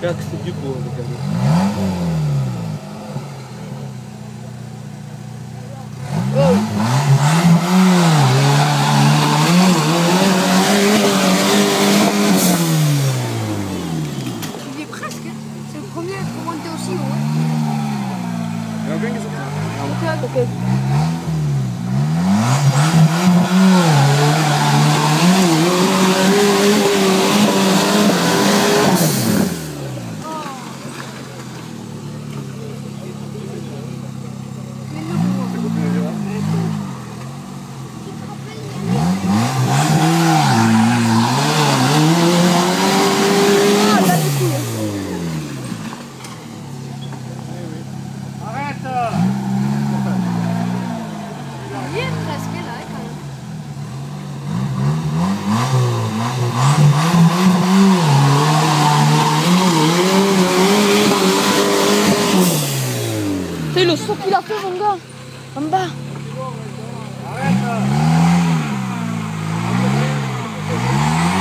Как сидит было, Okay. le saut qu'il a fait, mon gars. En bas.